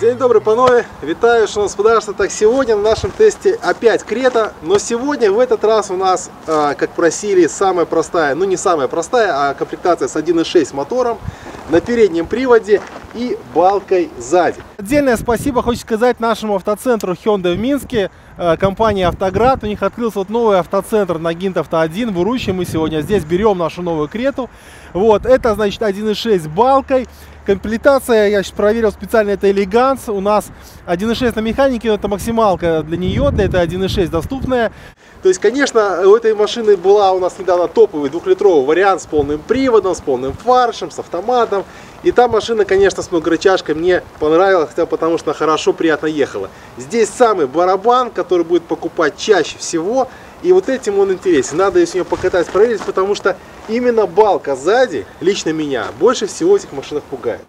День добрый, панове! Витаю, что господарство. Так, сегодня на нашем тесте опять Крета, но сегодня в этот раз у нас, а, как просили, самая простая, ну не самая простая, а комплектация с 1.6 мотором на переднем приводе и балкой сзади. Отдельное спасибо хочу сказать нашему автоцентру Hyundai в Минске, э, компании Автоград. У них открылся вот новый автоцентр на Гинтовто 1 в Уруче. Мы сегодня здесь берем нашу новую Крету. Вот, это значит 1.6 балкой. Комплектация, я сейчас проверил специально, это элеганс. У нас 1.6 на механике, но это максималка для нее, для этой 1.6 доступная. То есть, конечно, у этой машины была у нас недавно топовый двухлитровый вариант с полным приводом, с полным фаршем, с автоматом. И та машина, конечно, с многорычажкой мне понравилась, хотя потому что хорошо, приятно ехала. Здесь самый барабан, который будет покупать чаще всего. И вот этим он интересен. Надо с нее покатать, проверить, потому что именно балка сзади, лично меня, больше всего этих машинах пугает.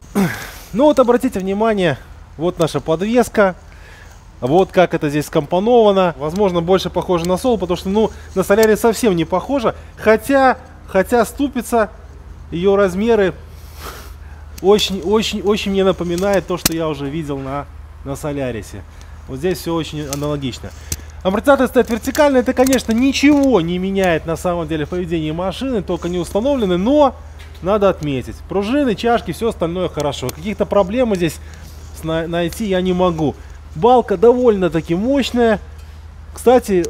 Ну вот обратите внимание, вот наша подвеска. Вот как это здесь скомпоновано. Возможно, больше похоже на сол, потому что, ну, на соляре совсем не похоже. Хотя, хотя ступица, ее размеры очень-очень-очень мне напоминает то, что я уже видел на, на Солярисе. Вот здесь все очень аналогично. Амортизатор стоит вертикально. Это, конечно, ничего не меняет на самом деле в поведении машины, только не установлены, но надо отметить. Пружины, чашки, все остальное хорошо. Каких-то проблем здесь найти я не могу. Балка довольно-таки мощная. Кстати,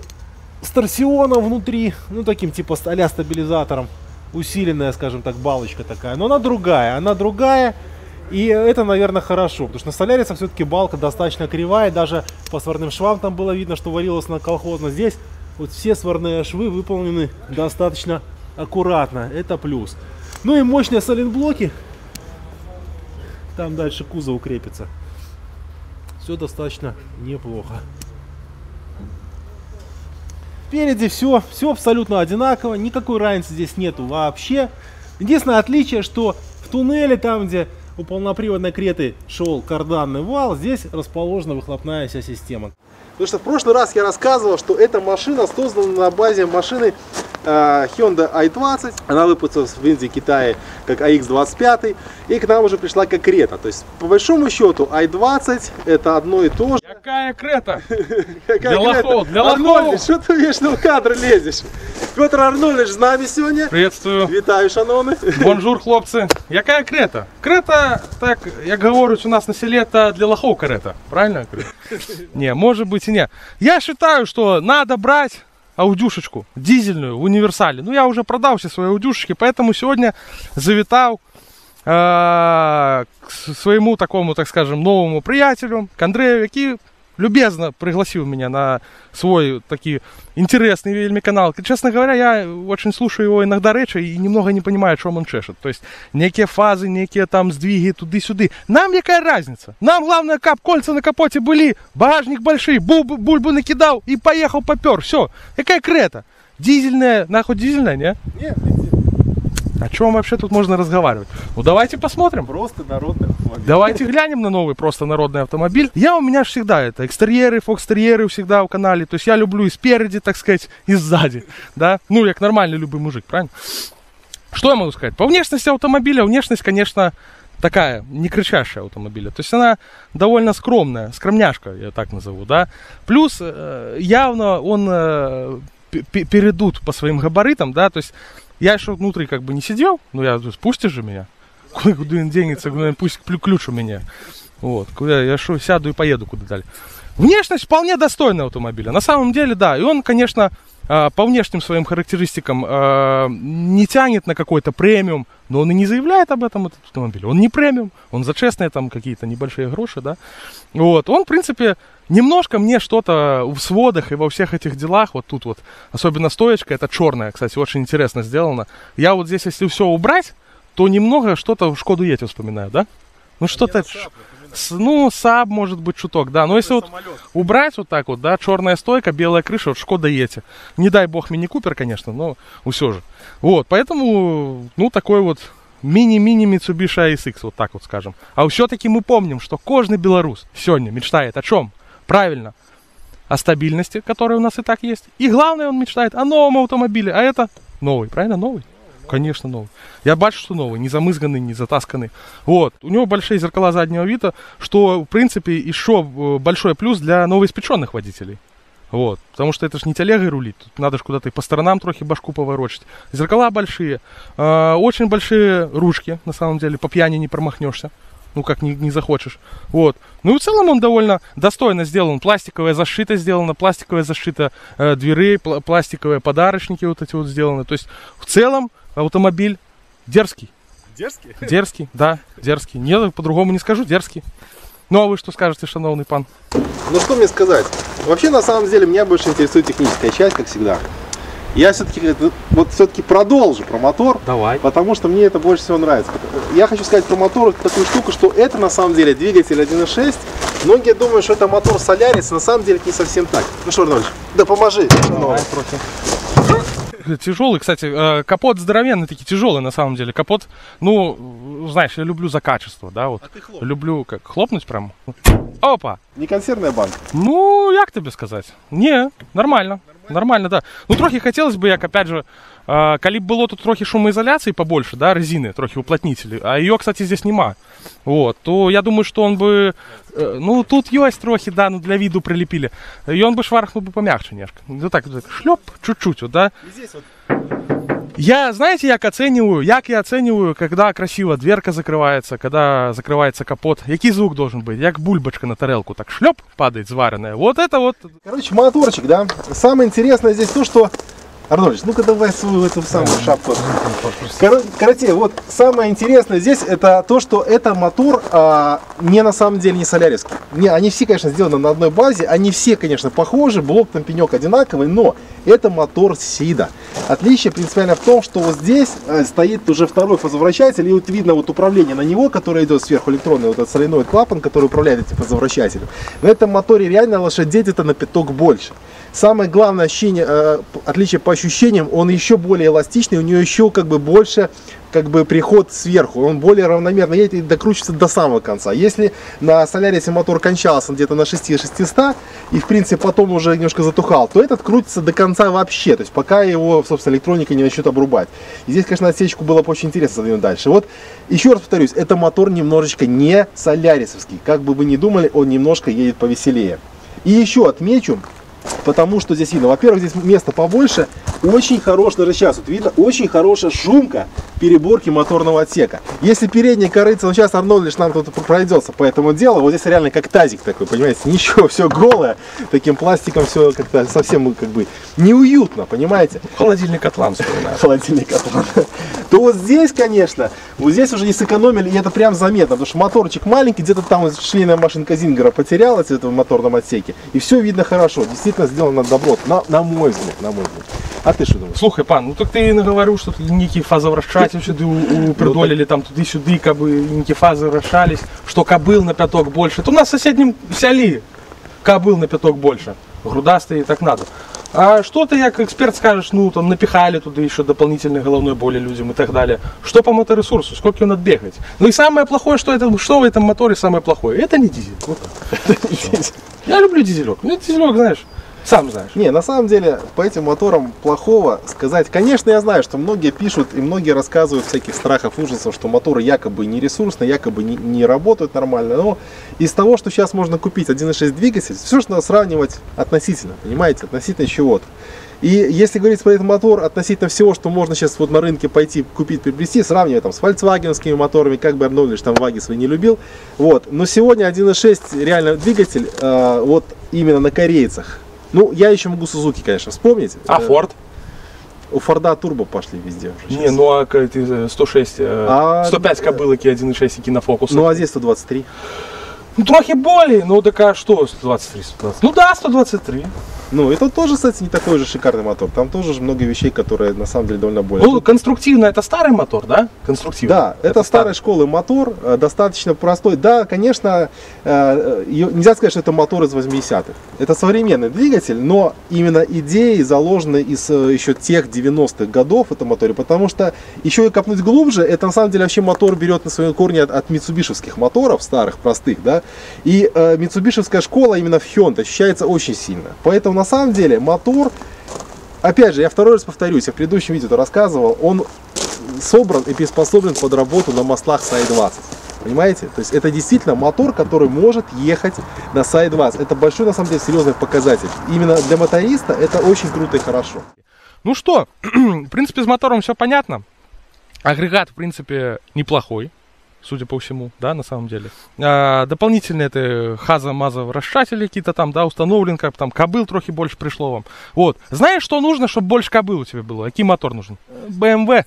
с торсионом внутри, ну таким типа а стабилизатором усиленная, скажем так, балочка такая. Но она другая, она другая. И это, наверное, хорошо, потому что на солярисах все-таки балка достаточно кривая. Даже по сварным швам там было видно, что варилось на колхозно. Здесь вот все сварные швы выполнены достаточно аккуратно. Это плюс. Ну и мощные соленблоки. Там дальше кузов укрепится. Все достаточно неплохо. Спереди все, все абсолютно одинаково, никакой разницы здесь нету вообще. Единственное отличие, что в туннеле, там где у полноприводной креты шел карданный вал, здесь расположена выхлопная вся система. Потому что в прошлый раз я рассказывал, что эта машина создана на базе машины Hyundai i20. Она выпустилась в Индии, Китае как AX25. И к нам уже пришла как Крета. То есть, по большому счету, i20 это одно и то же. Какая Крета? Какая Крета? для что ты вечно в кадр лезешь? Петр Арнольевич з нами сегодня. Приветствую. Вітаю, шановні. Бонжур, хлопцы. Какая Крета? Крета, так, я говорю, у нас на селе это для лохов Крета. Правильно? Не, может быть и не. Я считаю, что надо брать аудюшечку дизельную в универсале. Ну, я уже продал все свои аудюшечки, поэтому сегодня завитал э, к своему такому, так скажем, новому приятелю, к Андрею, який любезно пригласил меня на свой такой интересный вельми канал. Честно говоря, я очень слушаю его иногда речи и немного не понимаю, что он чешет. То есть некие фазы, некие там сдвиги туды-сюды. Нам какая разница? Нам главное, кап, кольца на капоте были, багажник большой, бульбу, бульбу накидал и поехал попер. Все. Какая крета? Дизельная, нахуй дизельная, не? Нет, о чем вообще тут можно разговаривать? Ну давайте посмотрим. Просто народный автомобиль. Давайте глянем на новый просто народный автомобиль. Я у меня всегда это экстерьеры, фокстерьеры всегда в канале. То есть я люблю и спереди, так сказать, и сзади. Да? Ну, я нормальный любой мужик, правильно? Что я могу сказать? По внешности автомобиля, внешность, конечно, такая, не кричащая автомобиля. То есть она довольно скромная, скромняшка, я так назову, да. Плюс э, явно он э, перейдут по своим габаритам, да, то есть я еще внутри как бы не сидел, ну я, спустишь же меня. Куда он денется, пусть ключ у меня. Вот, куда я что, сяду и поеду куда далее. Внешность вполне достойная автомобиля. На самом деле, да. И он, конечно, по внешним своим характеристикам а, не тянет на какой-то премиум, но он и не заявляет об этом этот автомобиль. Он не премиум, он за честные там какие-то небольшие гроши, да. Вот, он, в принципе, Немножко мне что-то в сводах и во всех этих делах, вот тут вот, особенно стоечка, это черная, кстати, очень интересно сделано. Я вот здесь, если все убрать, то немного что-то в Шкоду Ети вспоминаю, да? Ну что-то, ну, Саб может быть чуток, да. Но если вот убрать вот так вот, да, черная стойка, белая крыша, вот Шкода Ети. Не дай бог Мини Купер, конечно, но все же. Вот, поэтому, ну, такой вот мини-мини Mitsubishi ASX, вот так вот скажем. А все-таки мы помним, что кожный белорус сегодня мечтает о чем? Правильно. о стабильности, которая у нас и так есть. И главное, он мечтает о новом автомобиле, а это новый, правильно, новый? Конечно, новый. Я бачу, что новый, не замызганный, не затасканный. Вот. У него большие зеркала заднего вида, что, в принципе, еще э, большой плюс для новоиспеченных водителей. Вот. Потому что это же не телегой рулить. Тут надо же куда-то и по сторонам трохи башку поворочить. Зеркала большие. э, очень большие ручки, на самом деле. По пьяни не промахнешься. Ну, как не, не захочешь. Вот. Ну и в целом он довольно достойно сделан. Пластиковая защита сделана, пластиковая защита э, дверей, пла- пластиковые подарочники вот эти вот сделаны. То есть в целом автомобиль дерзкий. Дерзкий? Дерзкий, да, дерзкий. Не, по-другому не скажу, дерзкий. Ну а вы что скажете, шановный пан? Ну что мне сказать? Вообще, на самом деле, меня больше интересует техническая часть, как всегда. Я все-таки вот все-таки продолжу про мотор, Давай. потому что мне это больше всего нравится. Я хочу сказать про мотор такую штуку, что это на самом деле двигатель 1.6. Многие думают, что это мотор Солярис, на самом деле это не совсем так. Ну что, Арнольдович, да поможи. Ну, Тяжелый, кстати, э, капот здоровенный, такие тяжелый на самом деле. Капот, ну, знаешь, я люблю за качество, да, вот. А ты хлоп. Люблю как хлопнуть прям. Опа! Не консервная банка. Ну, як тобі сказати? Ні, нормально. Нормально, да. Ну, трохи хотілося б, як опять же, е, коли б було тут трохи шумоізоляції побольше, да, резини, трохи уплотнителі, а її, кстати, здесь нема. Вот, то я думаю, що он би, е, ну, тут есть трохи, да, ну, для виду прилепили, и он бы швархнул бы помягче немножко. Ну, так, так, шлеп, чуть-чуть, вот, да. И здесь вот Я, знаете, як оцениваю, як я оцениваю, когда красиво дверка закрывается, когда закрывается капот. Який звук должен быть? Як бульбочка на тарелку, так шлеп падает зваренная. Вот это вот Короче, моторчик, да. Самое интересное здесь то, что... Арнольдович, ну-ка давай свою эту самую шапку. Коро- Короче, вот самое интересное здесь это то, что это мотор а, не на самом деле не солярисский. Не, они все, конечно, сделаны на одной базе, они все, конечно, похожи, блок там пенек одинаковый, но это мотор Сида. Отличие принципиально в том, что вот здесь э, стоит уже второй фазовращатель, и вот видно вот управление на него, которое идет сверху электронный, вот этот соленоид клапан, который управляет этим фазовращателем. На этом моторе реально лошадей это на пяток больше. Самое главное ощущение, э, отличие по ощущениям, он еще более эластичный, у него еще как бы больше как бы приход сверху, он более равномерно едет и докручивается до самого конца. Если на Солярисе мотор кончался где-то на 6-600 и в принципе потом уже немножко затухал, то этот крутится до конца вообще, то есть пока его, собственно, электроника не начнет обрубать. И здесь, конечно, отсечку было бы очень интересно задвинуть дальше. Вот, еще раз повторюсь, это мотор немножечко не солярисовский, как бы вы ни думали, он немножко едет повеселее. И еще отмечу, Потому что здесь видно, во-первых, здесь место побольше, очень хорошая, даже сейчас вот видно, очень хорошая шумка переборки моторного отсека. Если передняя корыца, ну сейчас Арнольдович нам тут пройдется по этому делу, вот здесь реально как тазик такой, понимаете, ничего, все голое, таким пластиком все как-то совсем как бы неуютно, понимаете? холодильник Атлант вспоминаю. холодильник Атлант, то вот здесь, конечно, вот здесь уже не сэкономили, и это прям заметно, потому что моторчик маленький, где-то там швейная машинка Зингера потерялась в этом моторном отсеке, и все видно хорошо, действительно сделано добро, на, на мой взгляд, на мой взгляд. А ты что думаешь? Слухай, пан, ну так ти не говорив, що тут ніякі фазовращатель сюди у- у придолили, там туди-сюди, каби ніякі фази вращались, що кобил на пяток больше. То у нас в соседнем селі кобыл на пяток больше. Грудастый и так надо. А что ты, как эксперт, скажешь, ну, там, напихали туда еще дополнительной головной боли людям и так далее. Что по моторесурсу? Сколько он отбегать? Ну и самое плохое, что, это, что в этом моторе самое плохое? Это не дизель. Вот так. Я люблю дизелек. Ну, дизелек, знаешь, сам знаешь. Не, на самом деле, по этим моторам плохого сказать. Конечно, я знаю, что многие пишут и многие рассказывают всяких страхов, ужасов, что моторы якобы не ресурсные, якобы не, не работают нормально. Но из того, что сейчас можно купить 1.6 двигатель, все же надо сравнивать относительно, понимаете, относительно чего-то. И если говорить про этот мотор относительно всего, что можно сейчас вот на рынке пойти купить, приобрести, сравнивать там с фольксвагенскими моторами, как бы Арнольдович там ваги свои не любил. Вот. Но сегодня 1.6 реально двигатель э, вот именно на корейцах. Ну, я еще могу Сузуки, конечно, вспомнить. А Э, Форд? У Форда турбо пошли везде уже. Не, ну а как ты, э, 106, э, А, 105 э, кобылок и 1.6 и кинофокус. Ну, а здесь 123. Ну, трохи более, ну так а что 123, 120? Ну да, 123. Ну, тут тоже, кстати, не такой же шикарный мотор. Там тоже же много вещей, которые на самом деле довольно более. Ну, конструктивно это старый мотор, да? Конструктивно. Да, это, старой школы мотор, э, достаточно простой. Да, конечно, э, нельзя сказать, что это мотор из 80-х. Это современный двигатель, но именно идеи заложены из э, еще тех 90-х годов в этом моторе, потому что еще и копнуть глубже, это на самом деле вообще мотор берет на свои корни от, от митсубишевских моторов, старых, простых, да, и э, митсубишевская школа именно в Hyundai ощущается очень сильно. Поэтому на самом деле мотор Опять же, я второй раз повторюсь, я в предыдущем видео рассказывал, он собран и приспособлен под работу на маслах SAI-20. Понимаете? То есть это действительно мотор, который может ехать на SAI-20. Это большой, на самом деле, серьезный показатель. Именно для моториста это очень круто и хорошо. Ну что, в принципе, с мотором все понятно. Агрегат, в принципе, неплохой, судя по всему, да, на самом деле. А, дополнительно это хаза-маза расшатели какие-то там, да, установлен, как там кобыл трохи больше пришло вам. Вот. Знаешь, что нужно, чтобы больше кобыл у тебя было? Какой мотор нужен? BMW.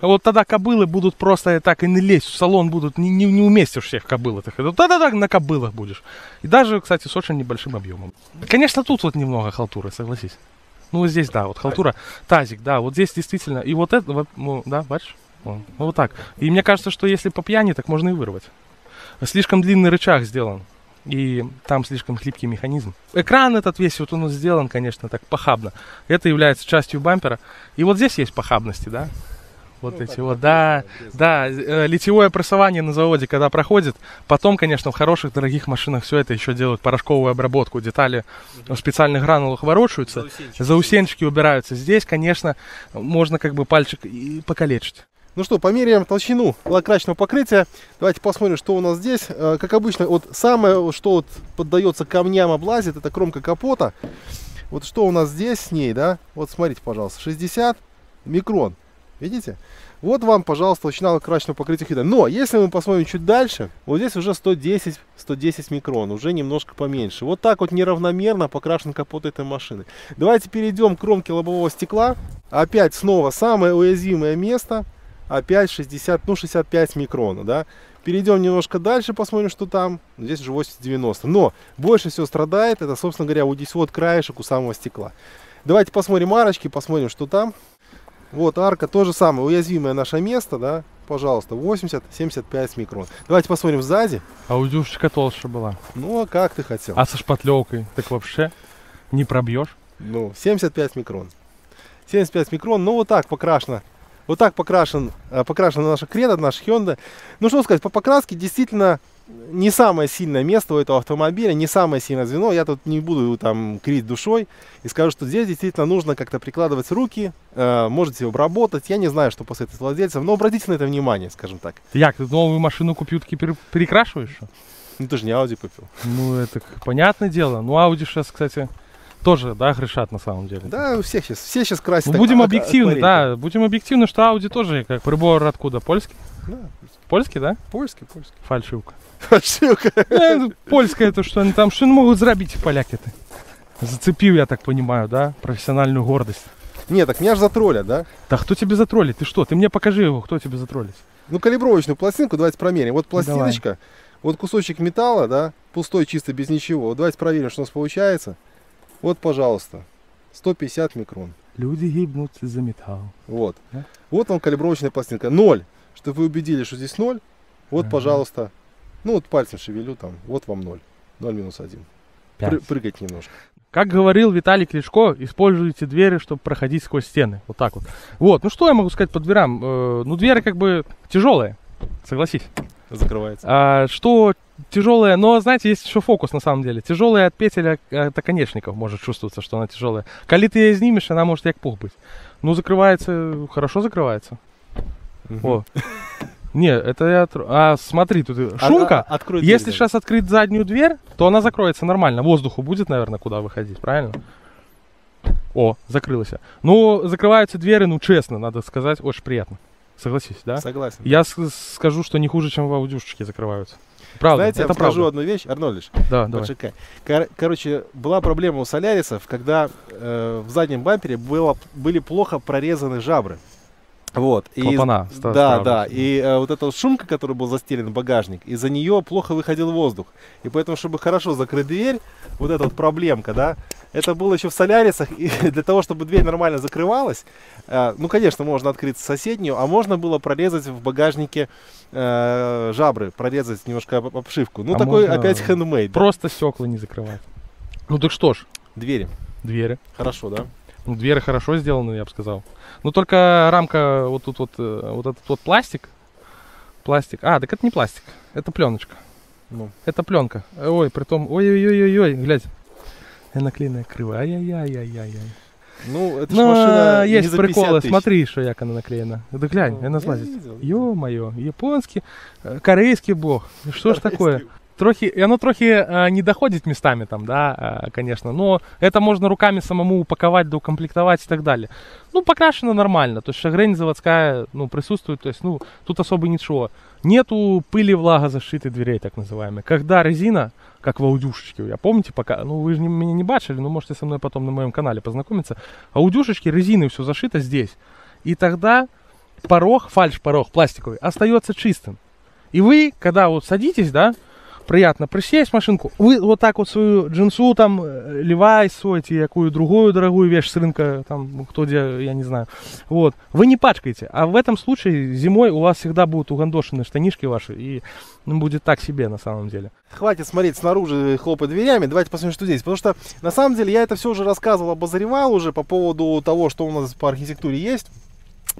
Вот тогда кобылы будут просто так и не лезть в салон, будут не, не, не уместишь всех кобыл так на кобылах будешь. И даже, кстати, с очень небольшим объемом. Конечно, тут вот немного халтуры, согласись. Ну, вот здесь, да, вот халтура, тазик, да, вот здесь действительно. И вот это, ну, да, бачишь? Ну, вот так. И мне кажется, что если по пьяни, так можно и вырвать. Слишком длинный рычаг сделан. И там слишком хлипкий механизм. Экран этот весь, вот он сделан, конечно, так похабно. Это является частью бампера. И вот здесь есть похабности, да? Вот эти вот, да, да, э, литьевое прессование на заводе, когда проходит, потом, конечно, в хороших, дорогих машинах все это еще делают порошковую обработку, детали в специальных гранулах ворочаются, заусенчики убираются. Здесь, конечно, можно как бы пальчик и покалечить. Ну что, померяем толщину лакрачного покрытия. Давайте посмотрим, что у нас здесь. Э, Как обычно, вот самое, что вот поддается камням, облазит, это кромка капота. Вот что у нас здесь с ней, да? Вот смотрите, пожалуйста, 60 микрон. Видите? Вот вам, пожалуйста, толщина лакрачного покрытия хида. Но, если мы посмотрим чуть дальше, вот здесь уже 110, 110 микрон, уже немножко поменьше. Вот так вот неравномерно покрашен капот этой машины. Давайте перейдем к кромке лобового стекла. Опять снова самое уязвимое место. Опять 60, ну 65 микрона, да. Перейдем немножко дальше, посмотрим, что там. Здесь уже 80-90. Но больше всего страдает, это, собственно говоря, вот здесь вот краешек у самого стекла. Давайте посмотрим арочки, посмотрим, что там. Вот арка, то же самое, уязвимое наше место, да. Пожалуйста, 80-75 микрон. Давайте посмотрим сзади. А у дюшечка толще была. Ну, а как ты хотел? А со шпатлевкой так вообще не пробьешь. Ну, 75 микрон. 75 микрон, ну вот так покрашено. Вот так покрашен, э, покрашена наша Крета, наш Hyundai. Ну что сказать, по покраске действительно не самое сильное место у этого автомобиля, не самое сильное звено. Я тут не буду там крить душой и скажу, что здесь действительно нужно как-то прикладывать руки, э, можете обработать. Я не знаю, что посоветует владельцам, но обратите на это внимание, скажем так. Як, ты новую машину купил, таки пере- перекрашиваешь? Ну ты же не Audi купил. Ну, это понятное дело. Ну, Audi сейчас, кстати, тоже, да, грешат на самом деле. Да, у всех сейчас, все сейчас красят. Ну, так, будем а- объективны, да, будем объективны, что Audi тоже, как прибор откуда? Польский? Да, Польский, да? польский, польский. Фальшивка. Фальшивка. Е, ну, Польська, это что они там, что могут зробить поляки-то? Зацепил, я так понимаю, да, профессиональную гордость. Не, так меня же затроллят, да? Да кто тебе затроллит? Ты что? Ты мне покажи его, кто тебе затроллит. Ну, калибровочную пластинку давайте промерим. Вот пластиночка, вот кусочек металла, да, пустой, чисто, без ничего. Вот давайте проверим, что у нас получается. Вот, пожалуйста, 150 микрон. Люди гибнут из-за металла. Вот. Да? Вот вам калибровочная пластинка. Ноль. Чтобы вы убедились, что здесь ноль. Вот, Ага. пожалуйста. Ну, вот пальцем шевелю там. Вот вам ноль. Ноль минус один. Пры- прыгать немножко. Как говорил Виталий Кличко, используйте двери, чтобы проходить сквозь стены. Вот так вот. Вот, ну что я могу сказать по дверям? Э, ну, двери как бы тяжелые, согласись. Закрывается. А, что тяжелая, но знаете, есть еще фокус на самом деле. Тяжелая от петель э, от оконечников может чувствоваться, что она тяжелая. Коли ты ее изнимешь, она может як пух быть. Ну, закрывается, хорошо закрывается. Мгм. О. Не, это я... А, смотри, тут и А- шумка. а- открой дверь, Если Давид. сейчас открыть заднюю дверь, то она закроется нормально. Воздуху будет, наверное, куда выходить, правильно? О, закрылась. Ну, закрываются двери, ну, честно, надо сказать, очень приятно. Согласись, да? Согласен. Я скажу, что не хуже, чем в аудюшечке закрываются. Правда, Знаете, я это вам скажу правда. одну вещь, Арнольдович. Да, давай. Поджигай. Кор- короче, была проблема у солярисов, когда э, в заднем бампере было, были плохо прорезаны жабры. Вот. И, Клапана ста- да, ставлю. да. И э, вот эта вот шумка, которая был застелен в багажник, из-за нее плохо выходил воздух. И поэтому, чтобы хорошо закрыть дверь, вот эта вот проблемка, да, это было еще в солярисах. И для того, чтобы дверь нормально закрывалась, э, ну, конечно, можно открыть соседнюю, а можно было прорезать в багажнике э, жабры, прорезать немножко об- обшивку. Ну, А такой опять хендмейд. да. Просто стекла не закрывать. Ну так что ж, Двери. двери. Хорошо, да? Ну, двери хорошо сделаны, я бы сказал. Ну, только рамка, вот тут вот, э, вот этот вот пластик. Пластик. А, так это не пластик, это пленочка. Ну. Это пленка. Ой, притом, ой-ой-ой-ой, глядь. Я наклеенная криво. Ай-яй-яй-яй-яй. Ну, это Ну, машина не есть за 50 приколы, тысяч. смотри, что як она наклеена. Да глянь, Ну, она слазит. Ё-моё, японский, э, корейский бог. Что ж такое? Трохи, и оно трохи э, не доходит местами там, да, э, конечно, но это можно руками самому упаковать, доукомплектовать и так далее. Ну, покрашено нормально, то есть шагрень заводская, ну, присутствует, то есть, ну, тут особо ничего. Нету пыли влагозащиты дверей, так называемой. Когда резина, как в аудюшечке, я помните, пока, ну, вы же не- меня не бачили, но можете со мной потом на моем канале познакомиться. Аудюшечки, резины все зашито здесь. И тогда порог, фальш-порог пластиковый, остается чистым. И вы, когда вот садитесь, да, приятно присесть в машинку, вы вот так вот свою джинсу там, э, Levi's свой, ті, якую другую дорогую вещь с рынка, там, кто где, я не знаю, вот, вы не пачкаете, а в этом случае зимой у вас всегда будут угандошены штанишки ваши, и ну, будет так себе на самом деле. Хватит смотреть снаружи хлопать дверями. Давайте посмотрим, что здесь. Потому что, на самом деле, я это все уже рассказывал, обозревал уже по поводу того, что у нас по архитектуре есть.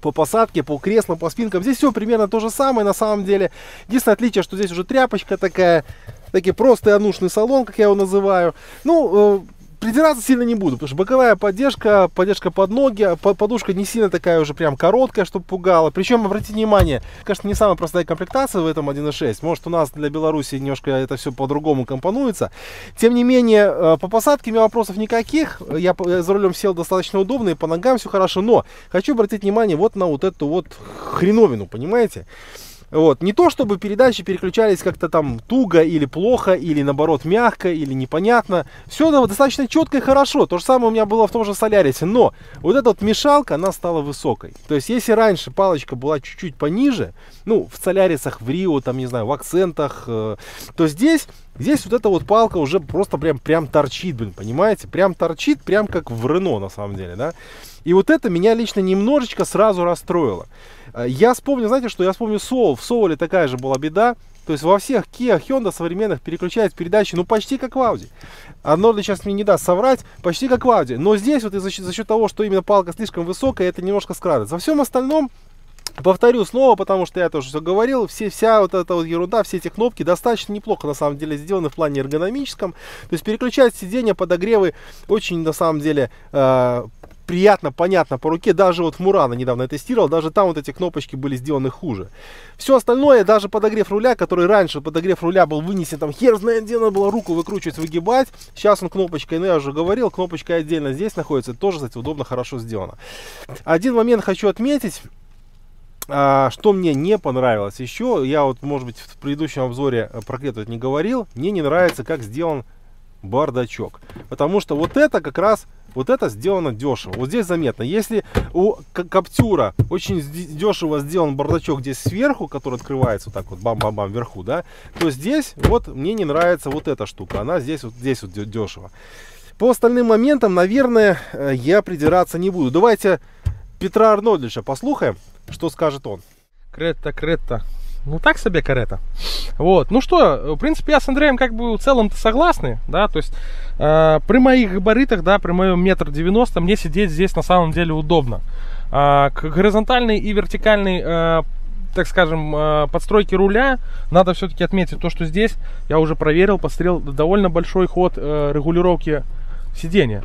По посадке, по креслам, по спинкам. Здесь все примерно то же самое на самом деле. Единственное отличие, что здесь уже тряпочка такая, такие простый анушный салон, как я его называю. Ну, э, придираться сильно не буду, потому что боковая поддержка, поддержка под ноги, а по- подушка не сильно такая уже прям короткая, чтобы пугала. Причем, обратите внимание, конечно, не самая простая комплектация в этом 1.6. Может, у нас для Беларуси немножко это все по-другому компонуется. Тем не менее, э, по посадке у меня вопросов никаких. Я я за рулем сел достаточно удобно, и по ногам все хорошо. Но хочу обратить внимание вот на вот эту вот хреновину, понимаете? Вот. Не то, чтобы передачи переключались как-то там туго или плохо, или наоборот мягко, или непонятно. Все достаточно четко и хорошо. То же самое у меня было в том же Солярисе. Но вот эта вот мешалка, она стала высокой. То есть, если раньше палочка была чуть-чуть пониже, ну, в Солярисах, в Рио, там, не знаю, в акцентах, э, то здесь, здесь вот эта вот палка уже просто прям, прям торчит, блин, понимаете? Прям торчит, прям как в Рено, на самом деле, да? И вот это меня лично немножечко сразу расстроило. Э, Я вспомню, знаете что, я вспомню Soul. В Soul такая же была беда. То есть во всех Kia, Hyundai современных переключают передачи, ну почти как в Audi. Одно сейчас мне не даст соврать, почти как в Audi. Но здесь вот за счет, за счет того, что именно палка слишком высокая, это немножко скрадывается. Во всем остальном, Повторю снова, потому что я тоже все говорил, все, вся вот эта вот ерунда, все эти кнопки достаточно неплохо на самом деле сделаны в плане эргономическом. То есть переключать сиденья, подогревы очень на самом деле э, приятно, понятно по руке. Даже вот в Мурана недавно тестировал, даже там вот эти кнопочки были сделаны хуже. Все остальное, даже подогрев руля, который раньше подогрев руля был вынесен, там хер знает где надо было руку выкручивать, выгибать. Сейчас он кнопочкой, ну я уже говорил, кнопочка отдельно здесь находится, тоже, кстати, удобно, хорошо сделано. Один момент хочу отметить. А, что мне не понравилось еще, я вот, может быть, в предыдущем обзоре э, про это не говорил, мне не нравится, как сделан бардачок. Потому что вот это как раз, вот это сделано дешево. Вот здесь заметно, если у Каптюра очень дешево сделан бардачок здесь сверху, который открывается вот так вот бам-бам-бам вверху, да, то здесь вот мне не нравится вот эта штука, она здесь вот здесь вот дешево. По остальным моментам, наверное, э, я придираться не буду. Давайте Петра Арнольдовича послухаем, что скажет он. Крета, крета. Ну, так себе карета. Вот. Ну что, в принципе, я с Андреем как бы в целом-то согласны, да, то есть э, при моих габаритах, да, при моем метр девяносто мне сидеть здесь на самом деле удобно. А, к горизонтальной и вертикальной, э, так скажем, э, подстройке руля надо все-таки отметить то, что здесь я уже проверил, посмотрел довольно большой ход э, регулировки сидения.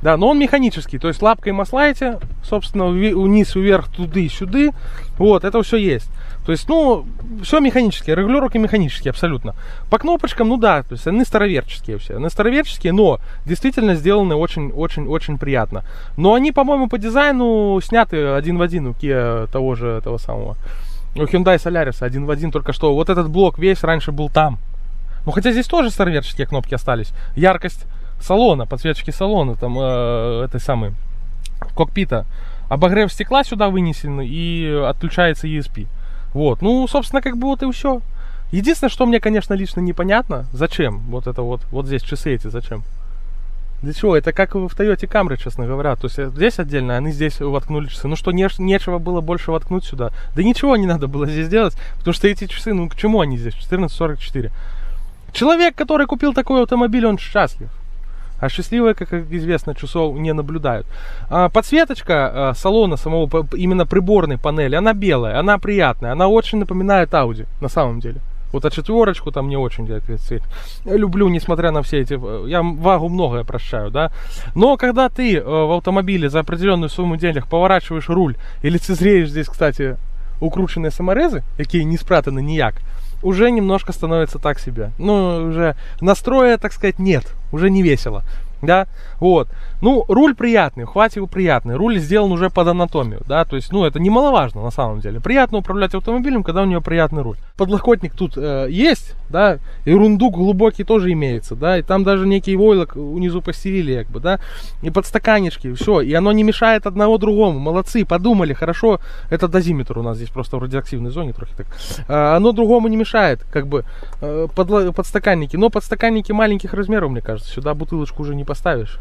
Да, но он механический, то есть лапкой маслаете, собственно, вниз, вверх, туды, сюды. Вот, это все есть. То есть, ну, все механические, регулировки механические, абсолютно. По кнопочкам, ну да, то есть они староверческие все. Они староверческие, но действительно сделаны очень-очень-очень приятно. Но они, по-моему, по дизайну сняты один в один у Kia того же, этого самого. У Hyundai Solaris один в один, только что вот этот блок весь раньше был там. Ну, хотя здесь тоже староверческие кнопки остались. Яркость салона, подсветочки салона, там, э, этой самой, кокпита. обогрев стекла сюда вынесен и отключается ESP. Вот, ну, собственно, как бы вот и все. Единственное, что мне, конечно, лично непонятно, зачем вот это вот, вот здесь часы эти, зачем? Для чего? Это как в Toyota Camry, честно говоря. То есть здесь отдельно, они здесь воткнули часы. Ну что, не, нечего было больше воткнуть сюда. Да ничего не надо было здесь делать, потому что эти часы, ну к чему они здесь? 14.44. Человек, который купил такой автомобиль, он счастлив. А счастливые, как известно, часов не наблюдают. А, подсветочка а, салона самого, именно приборной панели, она белая, она приятная, она очень напоминает Audi, на самом деле. Вот а четверочку там не очень этот цвет. Люблю, несмотря на все эти... Я вагу многое прощаю, да. Но когда ты э, в автомобиле за определенную сумму денег поворачиваешь руль и лицезреешь здесь, кстати, укрученные саморезы, какие не спрятаны нияк, уже немножко становится так себе. Ну, уже настроя, так сказать, нет. Уже не весело да, вот. Ну, руль приятный, хватит его приятный. Руль сделан уже под анатомию, да, то есть, ну, это немаловажно на самом деле. Приятно управлять автомобилем, когда у него приятный руль. Подлокотник тут э, есть, да, и рундук глубокий тоже имеется, да, и там даже некий войлок внизу постелили, как бы, да, и подстаканечки, все, и оно не мешает одного другому, молодцы, подумали, хорошо, это дозиметр у нас здесь просто в радиоактивной зоне трохи так, э, оно другому не мешает, как бы, э, под, подстаканники, но подстаканники маленьких размеров, мне кажется, сюда бутылочку уже не поставишь.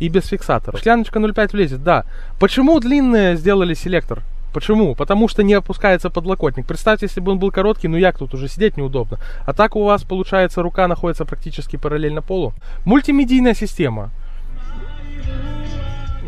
И без фиксатора. Шкляночка 0,5 влезет, да. Почему длинные сделали селектор? Почему? Потому что не опускается подлокотник. Представьте, если бы он был короткий, ну як тут уже сидеть неудобно. А так у вас, получается, рука находится практически параллельно полу. Мультимедийная система.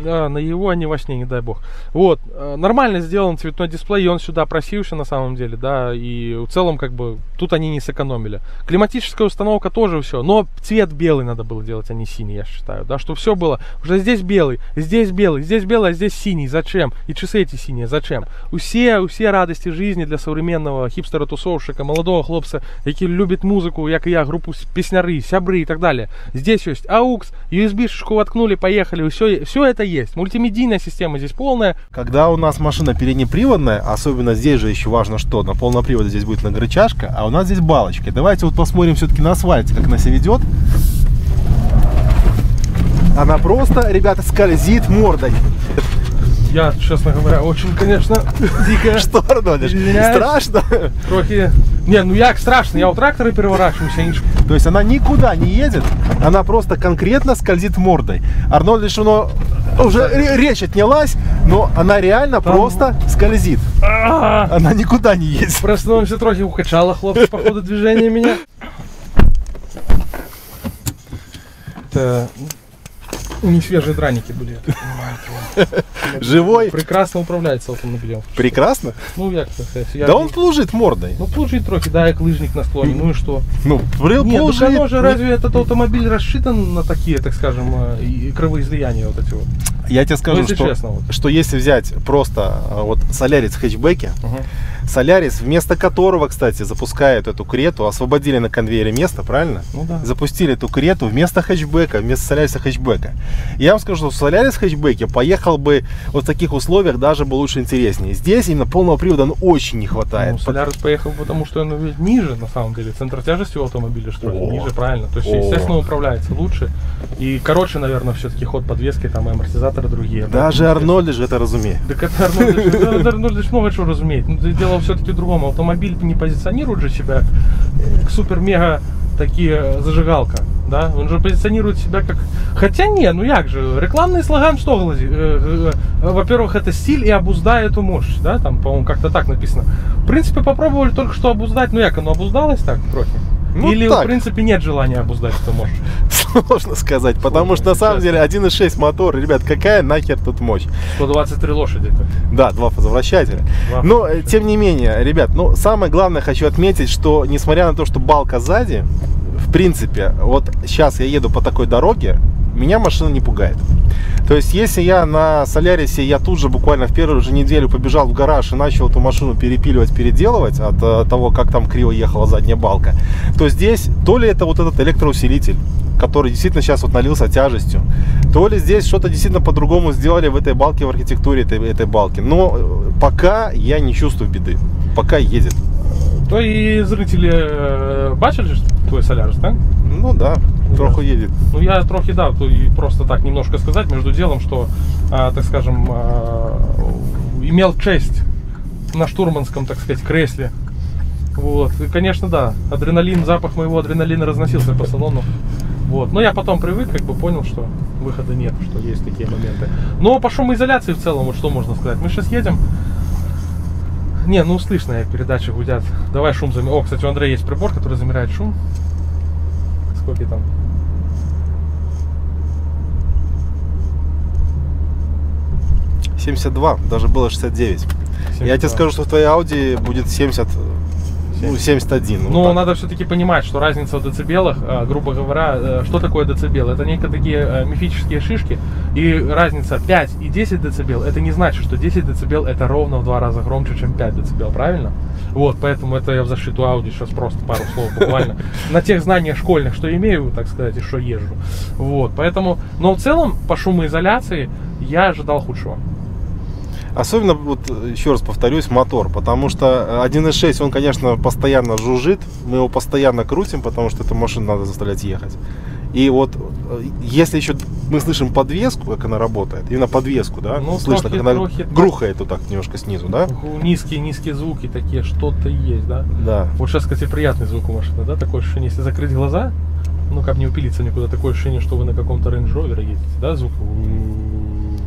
На его, а не во сне, не дай бог. Вот, э, нормально сделан цветной дисплей, и он сюда просился на самом деле, да, и в целом, как бы, тут они не сэкономили. Климатическая установка тоже все, но цвет белый надо было делать, а не синий, я считаю, да, чтобы все было. Уже здесь белый, здесь белый, здесь белый, а здесь синий, зачем? И часы эти синие, зачем? У все, все радости жизни для современного хипстера-тусовщика, молодого хлопца, який любит музыку, як и я, группу песняры, сябры и так далее. Здесь есть AUX, USB-шку воткнули, поехали, все, все это есть. Мультимедийная система здесь полная. Когда у нас машина переднеприводная, особенно здесь же еще важно что, на полном приводе здесь будет нагрычашка, а у нас здесь балочка. Давайте вот посмотрим все-таки на асфальте, как она себя ведет. Она просто, ребята, скользит мордой. Я, честно говоря, очень, конечно, дико. Что, Арнольдыч, страшно? Трохи. Не, ну як страшно, я у трактора переворачиваюсь, я ничего. То есть она никуда не едет, она просто конкретно скользит мордой. Арнольдыч, оно уже речь отнялась, но она реально Там... просто скользит. Она никуда не едет. Проснулся трохи укачала хлопцы по ходу движения меня. Это не свежие драники были, Живой? Прекрасно управляется автомобилем. Прекрасно? Ну, як то я Да он плужит мордой. Ну, плужит трохи, да, як лыжник на склоне, ну и что? Ну, плужит. Нет, ну, оно же, разве этот автомобиль рассчитан на такие, так скажем, э, кровоизлияния вот эти вот? Я тебе скажу, ну, что, честно, вот. что если взять просто э, вот в хэтчбеке, угу. Солярис, вместо которого, кстати, запускают эту крету, освободили на конвейере место, правильно? Ну да. Запустили эту крету вместо хэтчбека, вместо Соляриса хэтчбека. Я вам скажу, что Солярис в хэтчбеке поехал бы вот в таких условиях даже бы лучше интереснее. Здесь именно полного привода ну, очень не хватает. Ну, Солярис поехал, потому что он ведь ниже, на самом деле. Центр тяжести у автомобиля, что ли, ниже, правильно. То есть, О. естественно, управляется лучше. И короче, наверное, все-таки ход подвески, там и амортизаторы другие. Даже Арнольд же это разумеет. Так это Арнольд, Арнольд чего разумеет. Но дело все-таки в другом. Автомобиль не позиционирует же себя супер-мега такие зажигалка, да? Он же позиционирует себя как... Хотя не, ну як же, рекламный слоган что глази? Э, э, во-первых, это стиль и обуздай эту мощь, да? Там, по-моему, как-то так написано. В принципе, попробовали только что обуздать, ну як оно обуздалось так, трохи? Ну, Или, так. в принципе, нет желания обуздать эту мощь? Сложно сказать, потому что на самом деле 1.6 мотор, ребят, какая нахер тут мощь? 123 лошади. Да, два фазовращателя. Два Но, э, тем не менее, ребят, ну, самое главное хочу отметить, что несмотря на то, что балка сзади, в принципе, вот сейчас я еду по такой дороге, меня машина не пугает. То есть, если я на Солярисе, я тут же буквально в первую же неделю побежал в гараж и начал эту машину перепиливать, переделывать от, от э, того, как там криво ехала задняя балка, то здесь то ли это вот этот электроусилитель, который действительно сейчас вот налился тяжестью, то ли здесь что-то действительно по-другому сделали в этой балке, в архитектуре этой, этой балки. Но э, пока я не чувствую беды, пока едет. То и зрители э, бачили твой Солярис, да? Ну да. Трохи едет. Ну я трохи, да, и просто так немножко сказать между делом, что, а, так скажем, а, имел честь на штурманском, так сказать, кресле. Вот, и, конечно, да, адреналин, запах моего адреналина разносился по салону. Вот, но я потом привык, как бы понял, что выхода нет, что есть такие моменты. Но по шумоизоляции в целом, вот что можно сказать, мы сейчас едем, не, ну слышно, як передачи гудят. Давай шум замеряем. О, кстати, у Андрея есть прибор, который замеряет шум. Сколько там? — 72, даже было 69. Я тебе скажу, что в твоей Audi будет 70, ну, 71. вот Ну, так. надо все-таки понимать, что разница в децибелах, э, грубо говоря, э, что такое децибел? Это некие такие э, мифические шишки, и разница 5 и 10 децибел, это не значит, что 10 децибел это ровно в два раза громче, чем 5 децибел, правильно? Вот, поэтому это я в защиту Audi сейчас просто пару слов буквально. На тех знаниях школьных, что имею, так сказать, и что езжу. Вот, поэтому, но в целом, по шумоизоляции я ожидал худшего. Особенно, вот еще раз повторюсь, мотор, потому что 1.6, он, конечно, постоянно жужжит, мы его постоянно крутим, потому что эту машину надо заставлять ехать. И вот, э, если еще мы слышим подвеску, как она работает, именно подвеску, да, Ну, слышно, трохи- как она трохи грухает вот так немножко снизу, да? Низкие-низкие звуки такие, что-то есть, да? Да. Вот сейчас, кстати, приятный звук у машины, да? Такое ощущение, если закрыть глаза, ну как не упилиться никуда, такое ощущение, что вы на каком-то Range Rover едете, да, звук?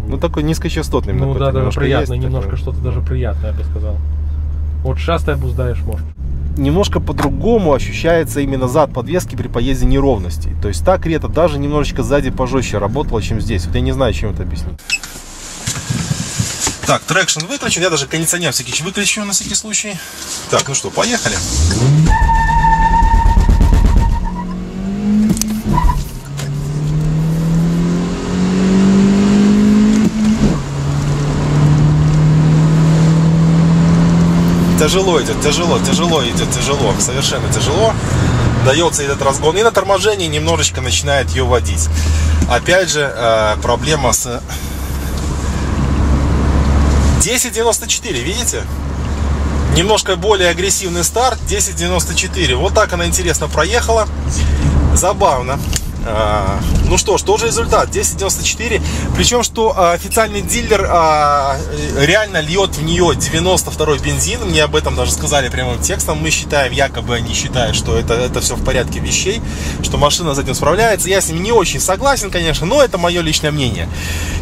Ну, такой низкочастотный. Ну да, да, есть немножко такой. что-то даже приятное, я бы сказал. Вот сейчас ты обуздаешь, может. немножко по-другому ощущается именно задней подвески при поезде неровностей. То есть та крета даже немножечко сзади пожестче работала, чем здесь. Вот я не знаю, чем это объяснить. Так, traction выключен. Я даже кондиционер всякий выключу на всякий случай. Так, ну что, поехали. Тяжело идет, тяжело, тяжело идет, тяжело, совершенно тяжело. Дается этот разгон. И на торможении немножечко начинает ее водить. Опять же, э, проблема с 10.94, видите? Немножко более агрессивный старт, 10.94. Вот так она интересно проехала. Забавно. А, ну что ж, тот же результат, 10.94. Причем, что а, официальный дилер а, реально льет в нее 92 бензин. Мне об этом даже сказали прямым текстом. Мы считаем, якобы они считают, что это, это все в порядке вещей, что машина с этим справляется. Я с ним не очень согласен, конечно, но это мое личное мнение.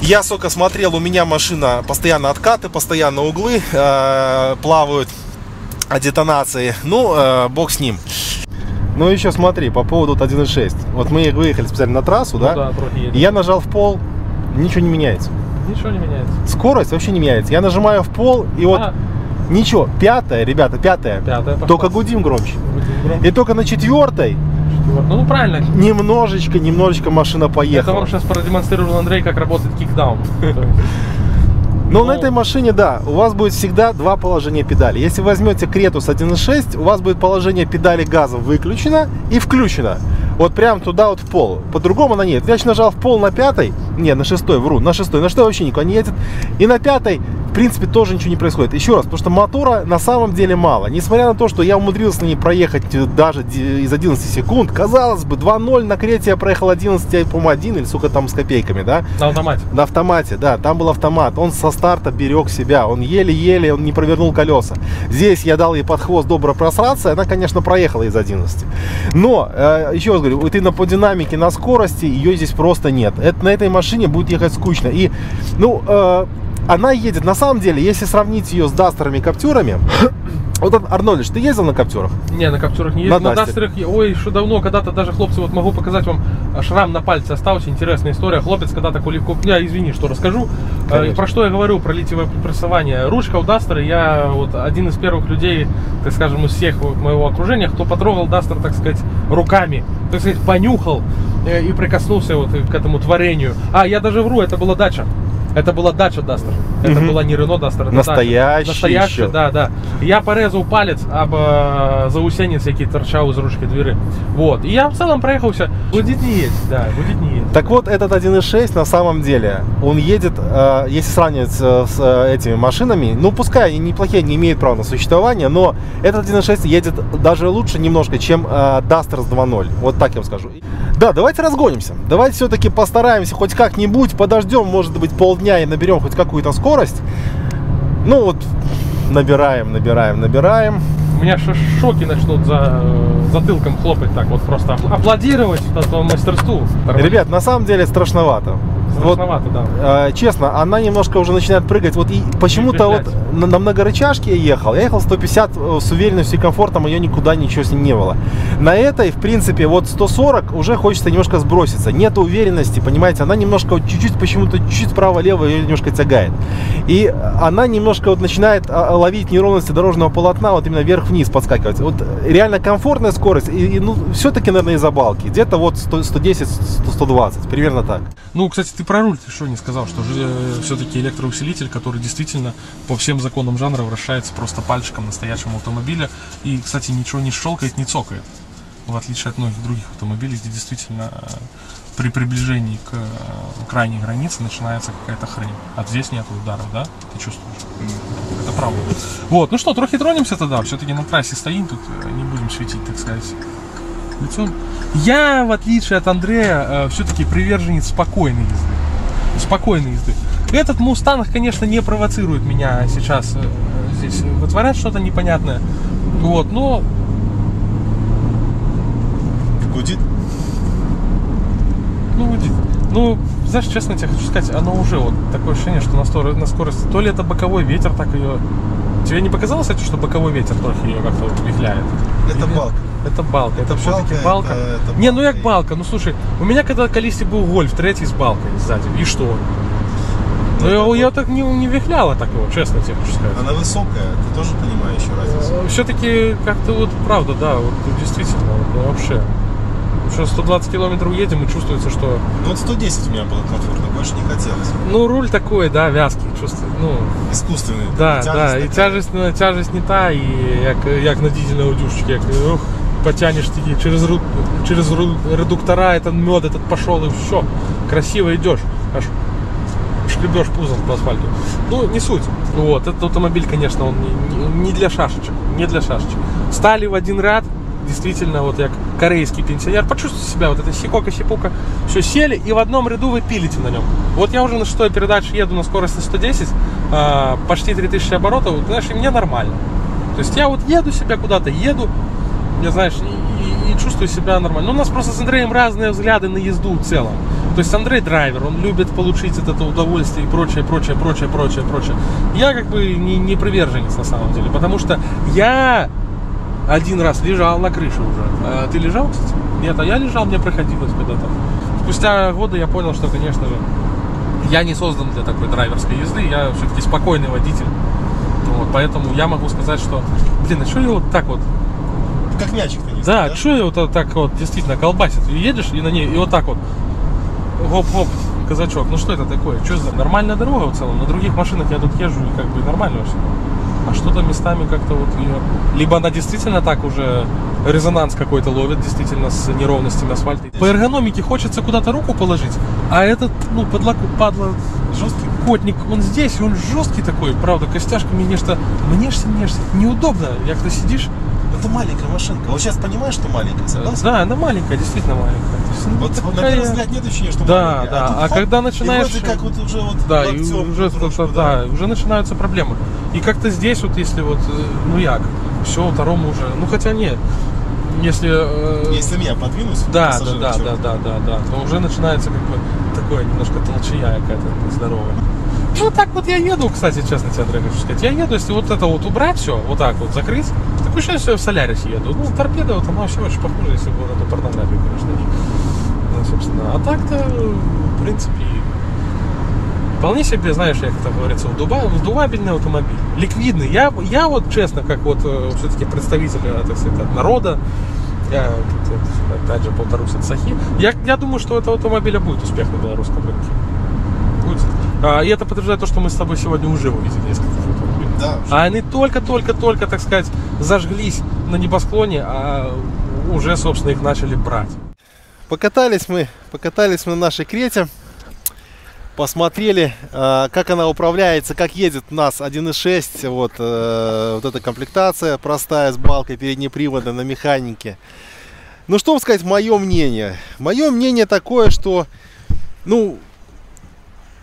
Я, сколько смотрел, у меня машина постоянно откаты, постоянно углы плавают от детонации. Ну, бог с ним. Ну еще смотри, по поводу вот 1.6. Вот мы выехали специально на трассу, Ну да? да. И я нажал в пол, ничего не меняется. Ничего не меняется. Скорость вообще не меняется. Я нажимаю в пол, и вот А, ничего. Пятая, ребята, пятая. пятая. Только гудим громче. Гудим громче. И только на четвертой Ну, ну, правильно. немножечко, немножечко машина Это поехала. вам сейчас продемонстрировал Андрей, как работает кикдаун. То есть, Но на Ну. этой машине, да, у вас будет всегда два положения педали. Если возьмете Кретус 1.6, у вас будет положение педали газа выключено и включено. Вот прям туда вот в пол. По-другому она нет. Я сейчас нажал в пол на пятой, не, на шестой, вру, на шестой, на шестой вообще никуда не едет. И на пятой, в принципе, тоже ничего не происходит. Еще раз, потому что мотора на самом деле мало. Несмотря на то, что я умудрился на ней проехать э, даже из 11 секунд, казалось бы, 2.0 на Крете я проехал 11, по-моему, 1 или сколько там с копейками, да? на автомате. На автомате, да, там был автомат. Он со старта берег себя. Он еле-еле, он не провернул колеса. Здесь я дал ей под хвост добро просраться, и она, конечно, проехала из 11. Но, э, еще раз говорю, вот именно по динамике на скорости ее здесь просто нет. Это, на этой машине будет ехать скучно. И, ну, э, она едет, на самом деле, если сравнить ее с Дастерами Каптюрами, вот, Арнольдович, ты ездил на Каптюрах? Не, на каптерах не На ездил. На Дастере. дастерах, ой, что давно, когда-то даже хлопцы, вот могу показать вам а, шрам на пальце остался, интересная история. Хлопец когда-то легко, я извини, что расскажу. Э, Конечно. Про что я говорю, про литиевое прессование. Ручка у Дастера, я вот один из первых людей, так скажем, из всех моего окружения, кто потрогал Дастер, так сказать, руками, так сказать, понюхал э, и прикоснулся вот к этому творению. А, я даже вру, это была дача. Это была дача Дастер. Это Мгм. была не Рено Дастер. Настоящий, еще. да, да. Я порезал палец об э, заусенец, який торчав из ручки двери. Вот. И я в целом проехался. Гудит не есть, да, гудит не есть. Так вот, этот 1.6 на самом деле, он едет, э, если сравнивать э, с э, этими машинами, ну пускай они неплохие, не имеют права на существование, но этот 1.6 едет даже лучше немножко, чем э, Duster с 2.0. Вот так я вам скажу. Да, давайте разгонимся. Давайте все-таки постараемся хоть как-нибудь, подождем, может быть, полдня и наберем хоть какую-то скорость. Ну вот, набираем, набираем, набираем. У меня шоки начнут за э, затылком хлопать так вот просто. Апл- Аплодировать этому мастерству. Ребят, на самом деле страшновато. Вот да. Э, честно, она немножко уже начинает прыгать. Вот и почему-то вот на, на многорычажке я ехал. Я ехал 150 э, с уверенностью и комфортом, ее никуда ничего с ним не было. На этой, в принципе, вот 140 уже хочется немножко сброситься. Нет уверенности, понимаете, она немножко чуть-чуть почему-то чуть-чуть вправо-лево ее немножко тягает. И она немножко вот начинает а, ловить неровности дорожного полотна, вот именно вверх-вниз подскакивать. Вот реально комфортная скорость, и, и, ну, все-таки, наверное, из-за балки. Где-то вот 100, 110, 100, 120, примерно так. Ну, кстати, ты про руль ты что не сказал, что же все-таки электроусилитель, который действительно по всем законам жанра вращается просто пальчиком настоящего автомобиля. И, кстати, ничего не щелкает, не цокает. В отличие от многих других автомобилей, где действительно э, при приближении к э, крайней границе начинается какая-то хрень. А здесь нет ударов, да? Ты чувствуешь? Это правда. Вот, ну что, трохи тронемся тогда. Все-таки на трассе стоим, тут э, не будем светить, так сказать, лицом. Я, в отличие от Андрея, все-таки приверженец спокойной езды. Спокойной езды. Этот Мустанг, конечно, не провоцирует меня сейчас э, здесь вытворять что-то непонятное. Вот, но Гудит. Ну, вот, ну, знаешь, честно тебе хочу сказать, оно уже вот такое ощущение, что на, стор- на скорости, то ли это боковой ветер так ее... Тебе не показалось, кстати, что боковой ветер трохи ее как-то вот вихляет? Это Или- балка. Это балка, это, Это все-таки балка, балка. это- это не, ну як балка, ну слушай, у меня когда колись был гольф, третий с балкой сзади, и что? Ну, я, я так не, не вихляла так его, честно тебе хочу сказать. Она высокая, ты тоже понимаешь еще разницу. Все-таки как-то вот правда, да, вот действительно, вот, ну, вообще. Что 120 километров едем и чувствуется, что Ну вот 110 у меня было комфортно, больше не хотелось. Ну, руль такой, да, вязкий, чувствую. Ну, Искусственный. да, тяжесть да, такая. тяжесть, ну, тяжесть не та, і як, як на дизельной удюшечке, як ох, потянешь таки через, через редуктора, этот мед этот пошел, и все, красиво идешь, аж шкребешь пузом по асфальту. Ну, не суть. Вот, этот автомобиль, конечно, он не, не- для шашечек, не для шашечек. Стали в один ряд, действительно, вот як корейский пенсионер, почувствуйте себя, вот это сипока-сипука, все, сели, и в одном ряду вы пилите на нем. Вот я уже на шестой передаче еду на скорости 110, а, почти 3000 оборотов, знаешь, и мне нормально. То есть я вот еду себя куда-то, еду, я, знаешь, и, и- и чувствую себя нормально. Ну, у нас просто с Андреем разные взгляды на езду в целом. То есть Андрей драйвер, он любит получить от этого удовольствие и прочее, прочее, прочее, прочее, прочее. Я как бы не, не приверженец на самом деле, потому что я один раз лежал на крыше уже. А ты лежал, кстати? Нет, а я лежал, мне приходилось когда-то. Спустя годы я понял, что, конечно же, я не создан для такой драйверской езды, я все-таки спокойный водитель. Вот, поэтому я могу сказать, что, блин, а что я вот так вот Как мячик теннисный, да, что ее вот так вот действительно колбасит? И едешь и на ней, и вот так вот. Гоп-гоп, казачок. Ну что это такое? Что за нормальная дорога в целом? На других машинах я тут езжу и как бы нормально все. А что-то местами как-то вот ее... Либо она действительно так уже резонанс какой-то ловит, действительно, с неровностями асфальта. По эргономике хочется куда-то руку положить, а этот, ну, подлаку, падла, Жесткий? котник, он здесь, и он жесткий такой, правда, костяшками нечто, мнешься, мнешься, неудобно, ты сидишь, Это маленькая машинка. Вот сейчас понимаешь, что маленькая, согласен? да, она маленькая, действительно маленькая. Есть, ну, Вот на такая- первый взгляд нет ощущения, что Да, маленькая. да. тут А хоп, когда и начинаешь- вроде как вот уже вот Да, и локтем уже, трошку, да, уже начинаются проблемы. И как-то здесь вот, если вот, э, ну як, все, второму уже, ну хотя нет, если... э, Если меня подвинуть, да, да, да, чё? да, да, да, да, то уже начинается как бы такое немножко толчая какая-то нездоровая. Ну так вот я еду, кстати, честно тебе, Андрей, хочу сказать. Я еду, если вот это вот убрать все, вот так вот закрыть, такое ощущение, что я в Солярис еду. Ну, торпеда, вот она вообще очень похожа, если бы вот эту порнографию, конечно, не. Ну, собственно. А так-то, в принципе, вполне себе, знаешь, как это говорится, вдува- вдувабельный автомобиль. Ликвидный. Я, я вот честно, как вот все-таки представитель, э, так сказать, от народа, я вот, опять же повторюсь от Сахи, я, я думаю, что у этого автомобиля будет успех на белорусском рынке. Будет. А, и это подтверждает то, что мы с тобой сегодня уже увидели несколько автомобилей. Да. А они только-только-только, так сказать, зажглись на небосклоне, а уже, собственно, их начали брать. Покатались мы, покатались мы на нашей Крете. Посмотрели, э, как она управляется, как едет у нас 1.6. Вот, э, вот эта комплектация простая с балкой переднеприводной на механике. Ну что вам сказать, мое мнение. Мое мнение такое, что ну,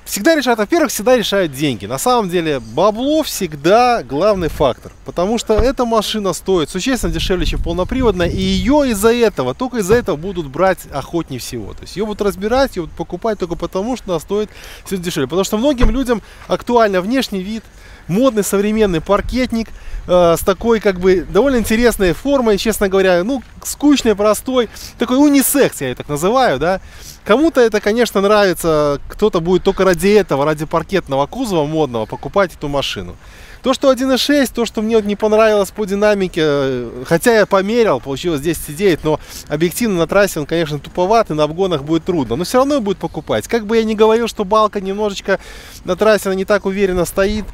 всегда решают, во-первых, всегда решают деньги. На самом деле, бабло всегда главный фактор. Потому что эта машина стоит существенно дешевле, чем полноприводная. И ее из-за этого, только из-за этого будут брать охотнее всего. То есть ее будут разбирать, ее будут покупать только потому, что она стоит все дешевле. Потому что многим людям актуально внешний вид, модный современный паркетник э, с такой как бы довольно интересной формой, честно говоря, ну скучный, простой, такой унисекс я ее так называю, да. Кому-то это, конечно, нравится, кто-то будет только ради этого, ради паркетного кузова модного покупать эту машину. То, что 1.6, то, что мне вот не понравилось по динамике, э, хотя я померил, получилось 10,9, но объективно на трассе он, конечно, туповат и на обгонах будет трудно, но все равно будет покупать. Как бы я ни говорил, что балка немножечко на трассе она не так уверенно стоит,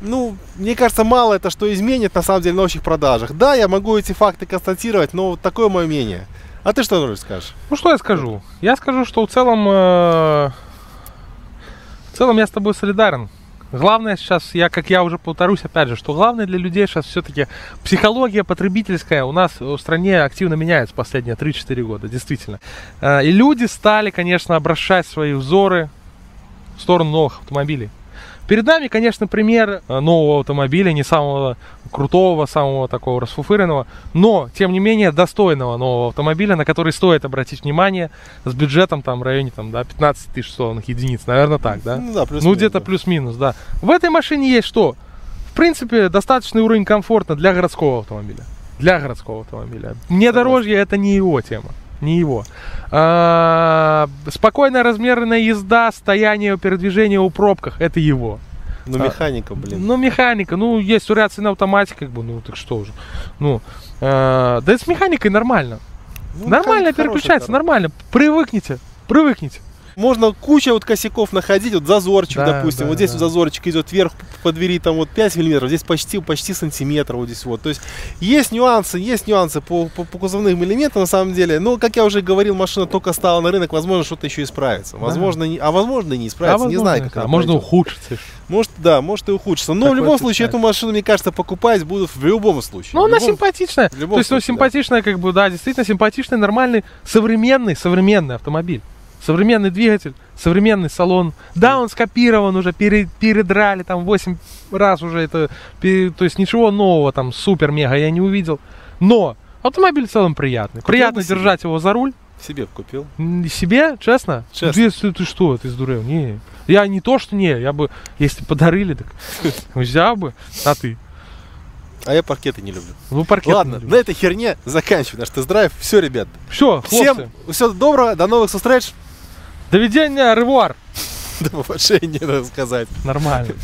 ну, мне кажется, мало это что изменит на самом деле на общих продажах. Да, я могу эти факты констатировать, но такое мое мнение. А ты что, Нурик, скажешь? Ну что я скажу? Я скажу, что в целом, э, в целом я с тобой солидарен. Главное сейчас, я, как я уже повторюсь, опять же, что главное для людей сейчас все-таки психология потребительская у нас в стране активно меняется последние 3-4 года, действительно. Э, И люди стали, конечно, обращать свои взоры в сторону новых автомобилей. Перед нами, конечно, пример э, нового автомобиля, не самого крутого, самого такого расфуфыренного, но, тем не менее, достойного нового автомобиля, на который стоит обратить внимание с бюджетом там в районе там, да, 15 тысяч условных единиц, наверное, так, да? Ну да, плюс ну, где-то плюс-минус, да. В этой машине есть что? В принципе, достаточный уровень комфорта для городского автомобиля. Для городского автомобиля. Внедорожье это не его тема. Не его. А, спокойная размерная езда, стояние, передвижение у пробках это его. Ну, А, механика, блин. Ну, механика, ну, есть вариации на автомате, как бы, ну, так что уже. Ну, а, да и с механикой нормально. Ну, нормально переключается, хорошая, нормально. Привыкните, привыкните. Можно куча вот косяков находить, вот зазорчик, Да, допустим, да, вот здесь да. вот зазорчик идет вверх по двери, там вот 5 миллиметров, здесь почти, почти сантиметр вот здесь вот. То есть есть нюансы, есть нюансы по, по, по кузовным элементам на самом деле. Но, как я уже говорил, машина только стала на рынок, возможно, что-то еще исправится. Возможно, не, а возможно и не исправится, не знаю, как а можно пройдет. ухудшиться. Может, да, может и ухудшится. Но в Такое любом случае, эту машину, мне кажется, покупать будут в любом случае. Ну, В она любом- симпатичная. в любом То есть, ну, случае, да. симпатичная, как бы, да, действительно симпатичный, нормальный, современный, современный автомобиль. Современный двигатель, современный салон. Да, он скопирован уже, пере- передрали там 8 раз уже это. пере- то есть ничего нового там супер-мега я не увидел. Но автомобиль в целом приятный. Приятно бы себе. держать его за руль. Себе купил. Себе, честно? Честно. Ты, ты, что, ты сдурел? Не. Я не то, что не, я бы, если подарили, так взял бы, а ты? А я паркеты не люблю. Ну, паркет Ладно, на этой херне заканчиваем наш тест-драйв. Все, ребят. Все, Всем всего доброго, до новых встреч. Доведение, ревуар. До побольшения, надо сказать. Нормально.